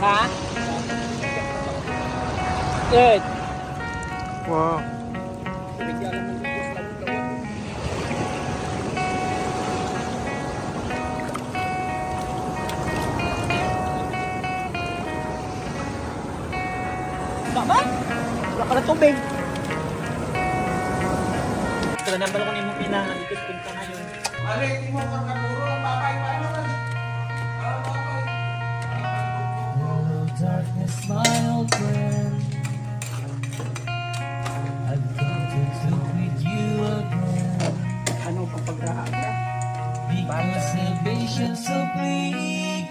Ha? Good. Wow. Baba? Wala pala tubig. Ito na balo ko ni mo pinangan ikot punta ngayon. Yung mo ka ano, kapag rahaga. Because salvation so bleak,